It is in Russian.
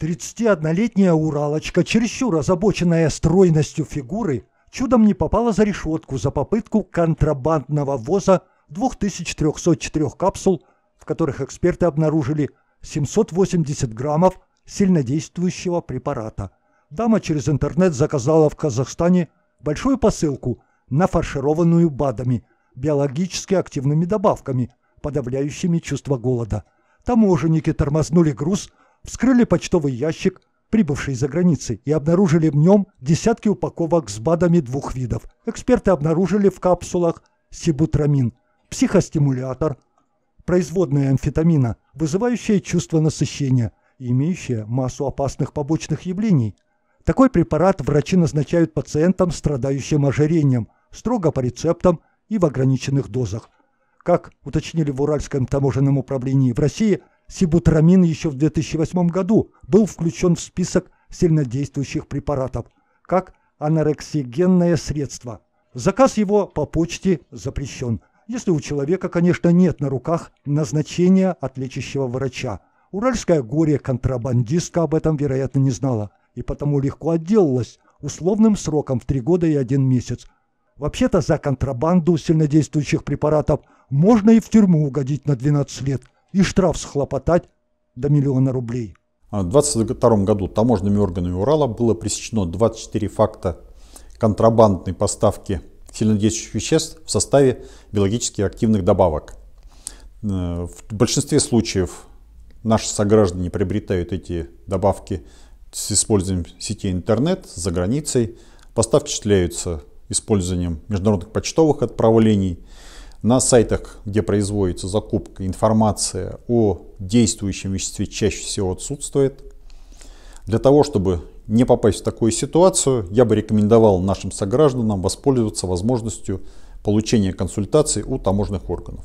31-летняя Уралочка, чересчур озабоченная стройностью фигуры, чудом не попала за решетку за попытку контрабандного ввоза 2304 капсул, в которых эксперты обнаружили 780 граммов сильнодействующего препарата. Дама через интернет заказала в Казахстане большую посылку, нафаршированную БАДами, биологически активными добавками, подавляющими чувство голода. Таможенники тормознули груз, вскрыли почтовый ящик, прибывший за границей, и обнаружили в нем десятки упаковок с БАДами двух видов. Эксперты обнаружили в капсулах сибутрамин, психостимулятор, производная амфетамина, вызывающая чувство насыщения и имеющая массу опасных побочных явлений. Такой препарат врачи назначают пациентам, страдающим ожирением, строго по рецептам и в ограниченных дозах. Как уточнили в Уральском таможенном управлении в России, сибутрамин еще в 2008 году был включен в список сильнодействующих препаратов, как анорексигенное средство. Заказ его по почте запрещен, если у человека, конечно, нет на руках назначения от лечащего врача. Уральская горе-контрабандистка об этом, вероятно, не знала, и потому легко отделалась условным сроком в три года и один месяц. Вообще-то за контрабанду сильнодействующих препаратов можно и в тюрьму угодить на 12 лет – и штраф схлопотать до миллиона рублей. А в 2022 году таможенными органами Урала было пресечено 24 факта контрабандной поставки сильнодействующих веществ в составе биологически активных добавок. Э, в большинстве случаев наши сограждане приобретают эти добавки с использованием сетей интернет за границей. Поставки осуществляются использованием международных почтовых отправлений – на сайтах, где производится закупка, информация о действующем веществе чаще всего отсутствует. Для того, чтобы не попасть в такую ситуацию, я бы рекомендовал нашим согражданам воспользоваться возможностью получения консультаций у таможенных органов.